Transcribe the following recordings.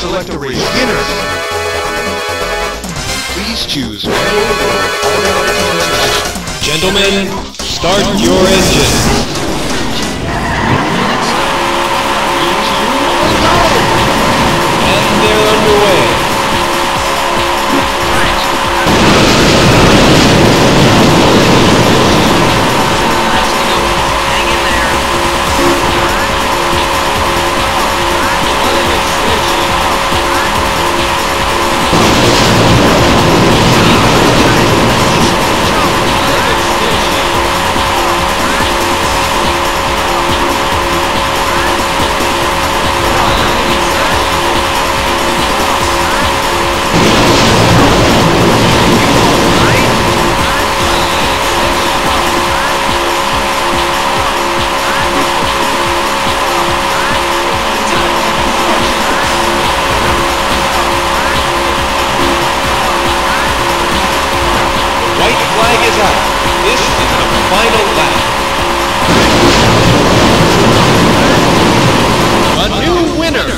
select a race. Beginners. Please choose. Gentlemen, start your engine. This is the final lap. A new winner.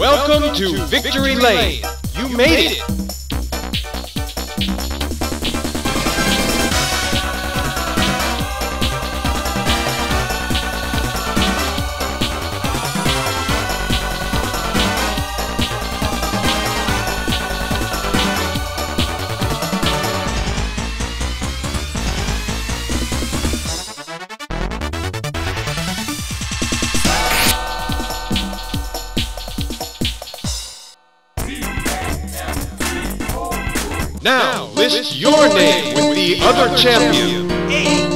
Welcome to Victory Lane. You made it. Now list your name with the other champion.